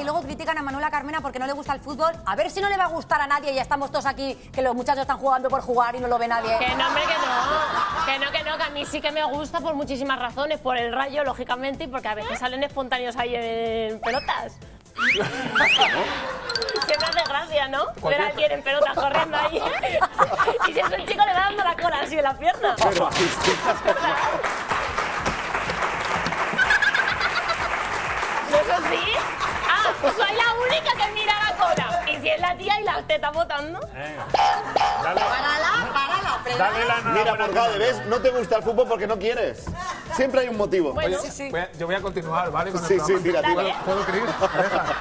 y luego critican a Manuela Carmena porque no le gusta el fútbol. A ver si no le va a gustar a nadie. Ya estamos todos aquí, que los muchachos están jugando por jugar y no lo ve nadie. Que no, hombre, que no. Que no, que no, que a mí sí que me gusta por muchísimas razones. Por el rayo, lógicamente, y porque a veces salen espontáneos ahí en pelotas. Siempre hace gracia, ¿no? Ver a alguien en pelotas corriendo ahí. y si es un chico le va dando la cola así en la pierna. Pero, Cristina, ¿Eso sí? Soy la única que mira la cola. Y si es la tía y la te está botando. Dale, Párala, párala, dale la Mira, enhorabuena. Morgade, ¿ves? No te gusta el fútbol porque no quieres. Siempre hay un motivo. Bueno, Voy a- yo voy a continuar, ¿vale? Con el Sí, sí, tira, tira. ¿Puedo escribir?